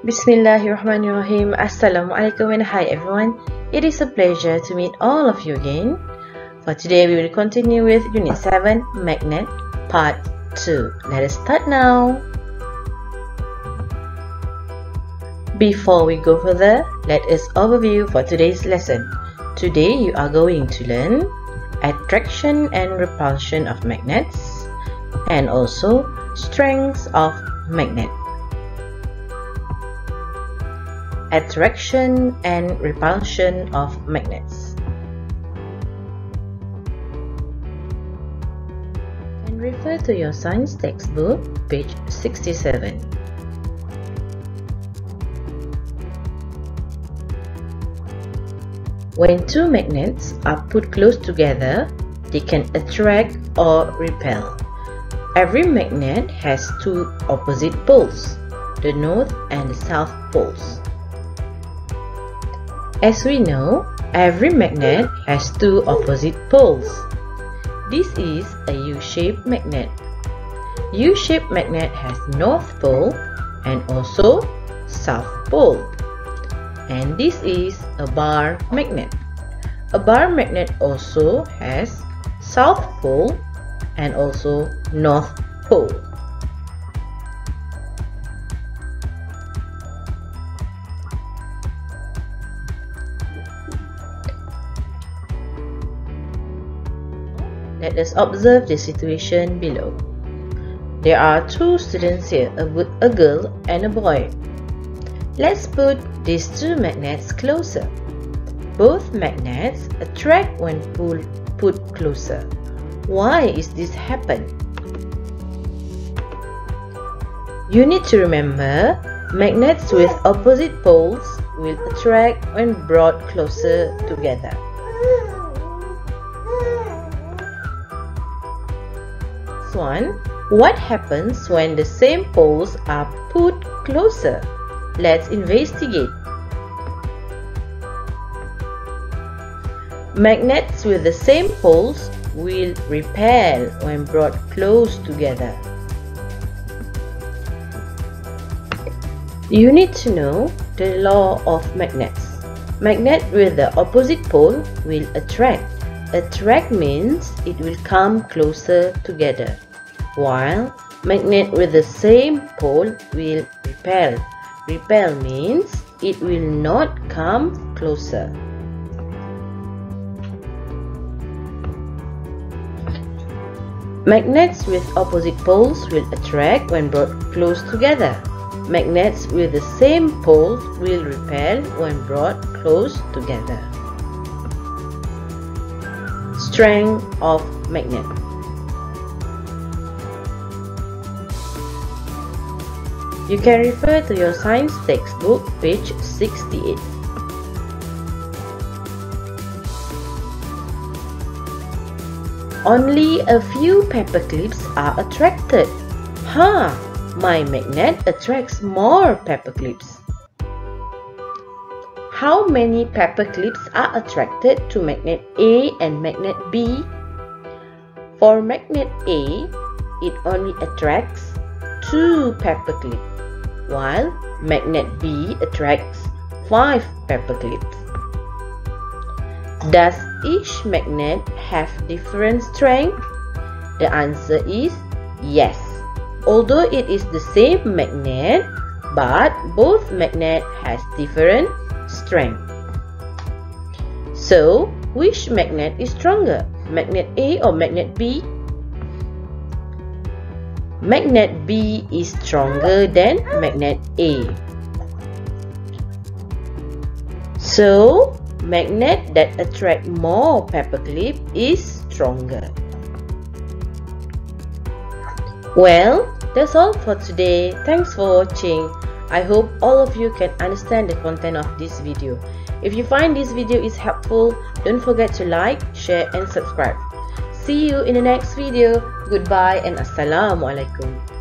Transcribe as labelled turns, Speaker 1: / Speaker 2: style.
Speaker 1: Bismillahirrahmanirrahim. Assalamualaikum and hi everyone. It is a pleasure to meet all of you again. For today we will continue with Unit 7 Magnet Part 2. Let us start now. Before we go further, let us overview for today's lesson. Today you are going to learn attraction and repulsion of magnets and also strengths of magnet. Attraction and repulsion of magnets. And refer to your science textbook, page 67. When two magnets are put close together, they can attract or repel. Every magnet has two opposite poles, the north and the south poles. As we know, every magnet has two opposite poles. This is a U-shaped magnet. U-shaped magnet has north pole and also south pole. And this is a bar magnet. A bar magnet also has south pole and also north pole. Let us observe the situation below. There are two students here, a, a girl and a boy. Let's put these two magnets closer. Both magnets attract when pulled, put closer. Why is this happen? You need to remember, magnets with opposite poles will attract when brought closer together. One, what happens when the same poles are put closer? Let's investigate. Magnets with the same poles will repel when brought close together. You need to know the law of magnets. Magnet with the opposite pole will attract Attract means it will come closer together, while magnet with the same pole will repel. Repel means it will not come closer. Magnets with opposite poles will attract when brought close together. Magnets with the same poles will repel when brought close together strength of magnet. You can refer to your science textbook, page 68. Only a few paper clips are attracted. Huh, my magnet attracts more paper clips. How many paper clips are attracted to magnet A and magnet B? For magnet A, it only attracts two paper clips, while magnet B attracts five paper clips. Does each magnet have different strength? The answer is yes. Although it is the same magnet, but both magnet has different strength. So, which magnet is stronger? Magnet A or magnet B? Magnet B is stronger than magnet A. So, magnet that attract more paperclip is stronger. Well, that's all for today. Thanks for watching. I hope all of you can understand the content of this video. If you find this video is helpful, don't forget to like, share and subscribe. See you in the next video. Goodbye and Assalamualaikum.